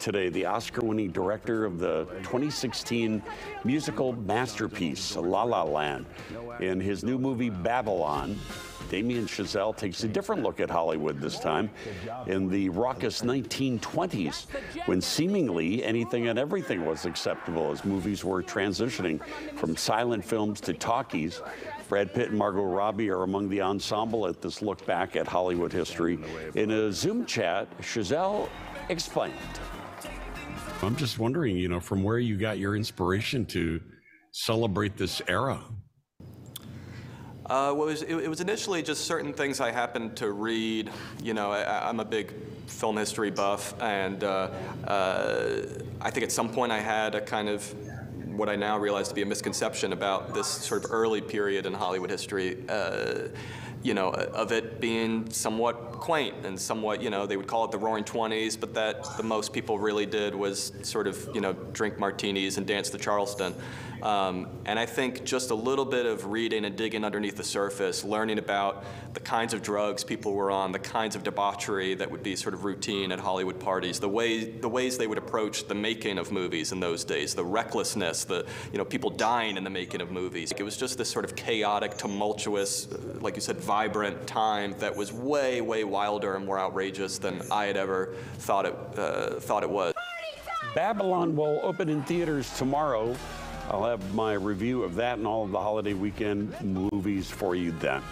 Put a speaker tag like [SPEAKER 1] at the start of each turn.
[SPEAKER 1] Today, the Oscar winning director of the 2016 musical masterpiece, La La Land. In his new movie, Babylon, Damien Chazelle takes a different look at Hollywood this time in the raucous 1920s, when seemingly anything and everything was acceptable as movies were transitioning from silent films to talkies. Brad Pitt and Margot Robbie are among the ensemble at this look back at Hollywood history. In a Zoom chat, Chazelle explained. I'm just wondering, you know, from where you got your inspiration to celebrate this era.
[SPEAKER 2] Uh, well, it was, it, it was initially just certain things I happened to read. You know, I, I'm a big film history buff, and uh, uh, I think at some point I had a kind of what I now realize to be a misconception about this sort of early period in Hollywood history. Uh, you know, of it being somewhat quaint and somewhat, you know, they would call it the Roaring Twenties, but that the most people really did was sort of, you know, drink martinis and dance the Charleston. Um, and I think just a little bit of reading and digging underneath the surface, learning about the kinds of drugs people were on, the kinds of debauchery that would be sort of routine at Hollywood parties, the way the ways they would approach the making of movies in those days, the recklessness, the you know people dying in the making of movies. It was just this sort of chaotic, tumultuous, like you said, vibrant time that was way, way wilder and more outrageous than I had ever thought it uh, thought it was.
[SPEAKER 1] Babylon will open in theaters tomorrow. I'll have my review of that and all of the holiday weekend movies for you then.